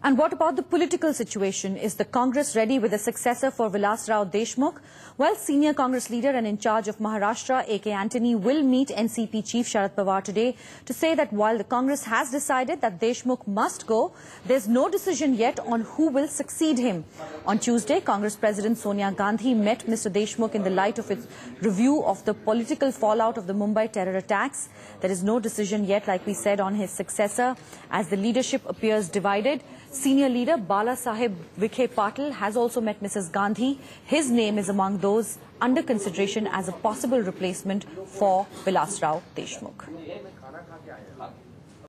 And what about the political situation? Is the Congress ready with a successor for Vilasrao Deshmukh? Well, senior Congress leader and in charge of Maharashtra, A.K. Antony, will meet NCP chief Sharad Pawar today to say that while the Congress has decided that Deshmukh must go, there's no decision yet on who will succeed him. On Tuesday, Congress President Sonia Gandhi met Mr. Deshmukh in the light of its review of the political fallout of the Mumbai terror attacks. There is no decision yet, like we said, on his successor as the leadership appears divided. Senior leader Balasaheb Vikhe Patil has also met Mrs. Gandhi. His name is among those under consideration as a possible replacement for Vilasrao Deshmukh.